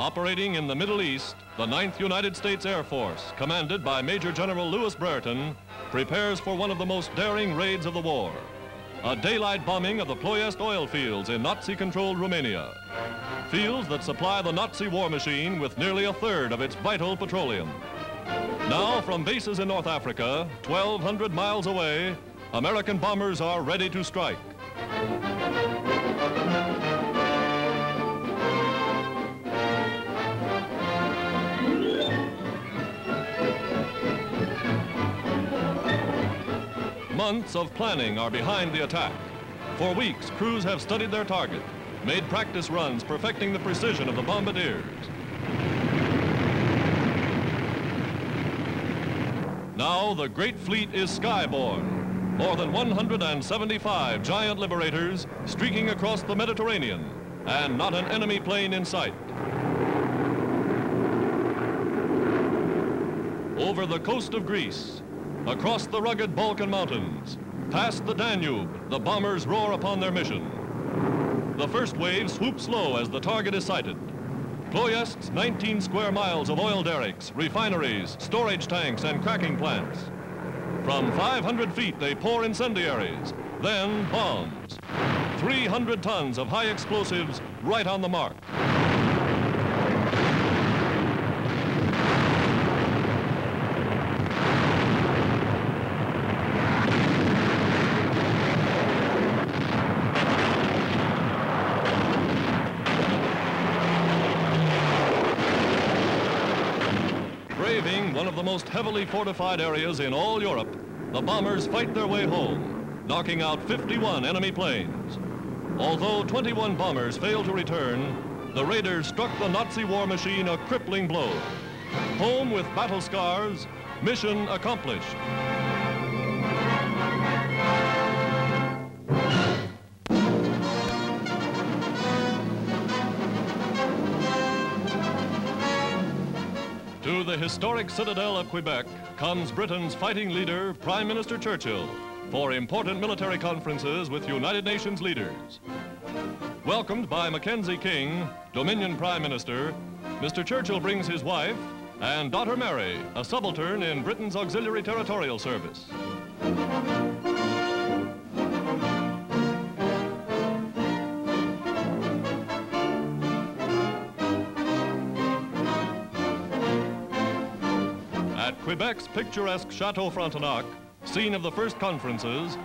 Operating in the Middle East, the 9th United States Air Force, commanded by Major General Lewis Brereton, prepares for one of the most daring raids of the war. A daylight bombing of the Ploesti oil fields in Nazi-controlled Romania. Fields that supply the Nazi war machine with nearly a third of its vital petroleum. Now, from bases in North Africa, 1,200 miles away, American bombers are ready to strike. Months of planning are behind the attack. For weeks, crews have studied their target, made practice runs perfecting the precision of the bombardiers. Now the great fleet is skyborne. More than 175 giant liberators streaking across the Mediterranean and not an enemy plane in sight. Over the coast of Greece, across the rugged Balkan Mountains, past the Danube, the bombers roar upon their mission. The first wave swoops low as the target is sighted. Ploesti's 19 square miles of oil derricks, refineries, storage tanks, and cracking plants. From 500 feet, they pour incendiaries, then bombs. 300 tons of high explosives right on the mark. Braving one of the most heavily fortified areas in all Europe, the bombers fight their way home, knocking out 51 enemy planes. Although 21 bombers failed to return, the raiders struck the Nazi war machine a crippling blow. Home with battle scars, mission accomplished. Historic citadel of Quebec comes Britain's fighting leader, Prime Minister Churchill, for important military conferences with United Nations leaders. Welcomed by Mackenzie King, Dominion Prime Minister, Mr. Churchill brings his wife and daughter Mary, a subaltern in Britain's Auxiliary Territorial Service. Quebec's picturesque Chateau Frontenac, scene of the first conferences,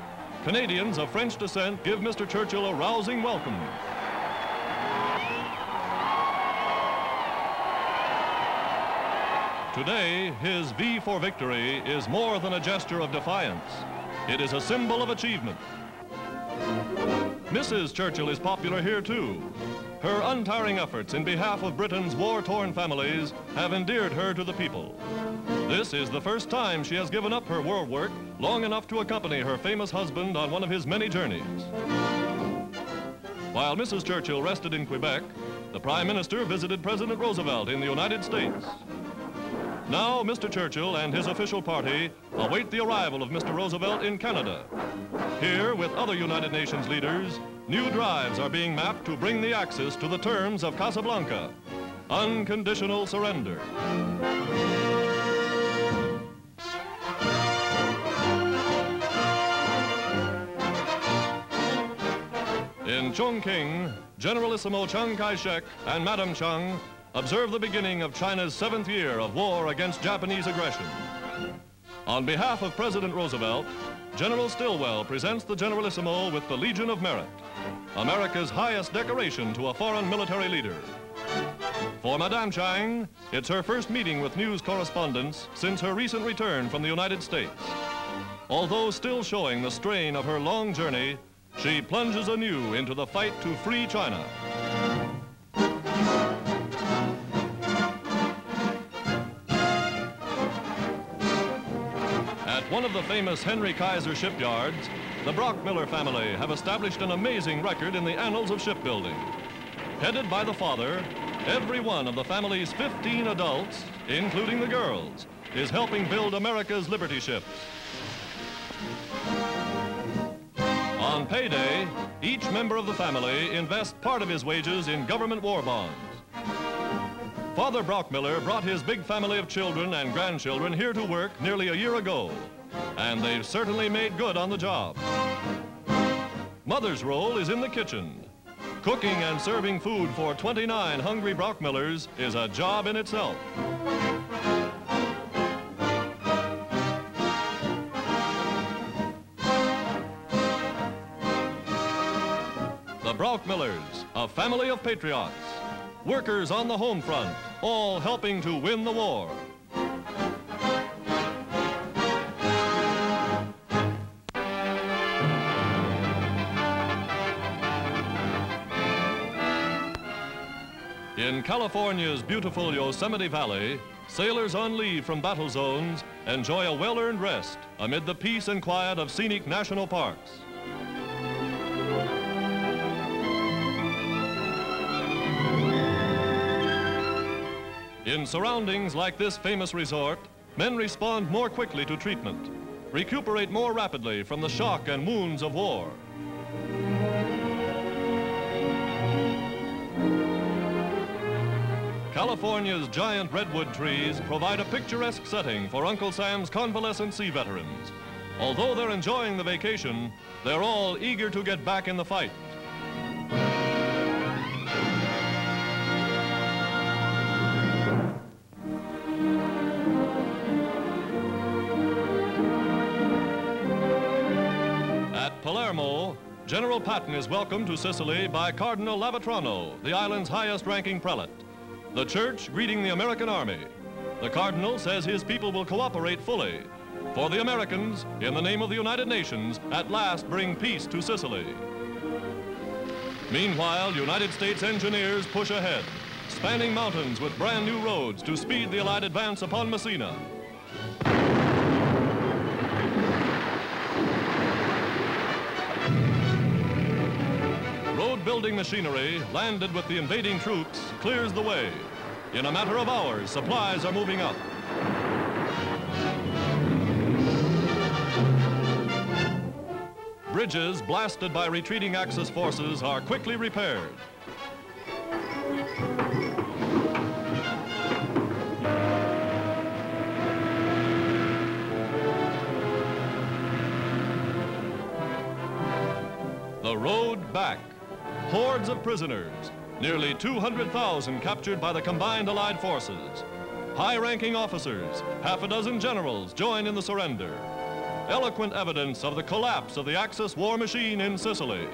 Canadians of French descent give Mr. Churchill a rousing welcome. Today, his V for victory is more than a gesture of defiance. It is a symbol of achievement. Mrs. Churchill is popular here too. Her untiring efforts in behalf of Britain's war-torn families have endeared her to the people. This is the first time she has given up her war work long enough to accompany her famous husband on one of his many journeys. While Mrs. Churchill rested in Quebec, the Prime Minister visited President Roosevelt in the United States. Now, Mr. Churchill and his official party await the arrival of Mr. Roosevelt in Canada. Here, with other United Nations leaders, new drives are being mapped to bring the Axis to the terms of Casablanca. Unconditional surrender. In Chungking, Generalissimo Chiang Kai-shek and Madam Chiang observe the beginning of China's seventh year of war against Japanese aggression. On behalf of President Roosevelt, General Stilwell presents the Generalissimo with the Legion of Merit, America's highest decoration to a foreign military leader. For Madame Chiang, it's her first meeting with news correspondents since her recent return from the United States. Although still showing the strain of her long journey, she plunges anew into the fight to free China. At one of the famous Henry Kaiser shipyards, the Brockmiller family have established an amazing record in the annals of shipbuilding. Headed by the father, every one of the family's 15 adults, including the girls, is helping build America's Liberty ships. On payday, each member of the family invests part of his wages in government war bonds. Father Brockmiller brought his big family of children and grandchildren here to work nearly a year ago, and they've certainly made good on the job. Mother's role is in the kitchen. Cooking and serving food for 29 hungry Brockmillers is a job in itself. The Brockmillers, a family of patriots, workers on the home front, all helping to win the war. In California's beautiful Yosemite Valley, sailors on leave from battle zones enjoy a well-earned rest amid the peace and quiet of scenic national parks. In surroundings like this famous resort, men respond more quickly to treatment, recuperate more rapidly from the shock and wounds of war. California's giant redwood trees provide a picturesque setting for Uncle Sam's convalescent sea veterans. Although they're enjoying the vacation, they're all eager to get back in the fight. General Patton is welcomed to Sicily by Cardinal Lavitrano, the island's highest-ranking prelate. The church greeting the American army. The Cardinal says his people will cooperate fully. For the Americans, in the name of the United Nations, at last bring peace to Sicily. Meanwhile, United States engineers push ahead, spanning mountains with brand new roads to speed the Allied advance upon Messina. Building machinery, landed with the invading troops, clears the way. In a matter of hours, supplies are moving up. Bridges blasted by retreating Axis forces are quickly repaired. The road back. Hordes of prisoners, nearly 200,000 captured by the combined Allied forces. High-ranking officers, half a dozen generals join in the surrender. Eloquent evidence of the collapse of the Axis war machine in Sicily.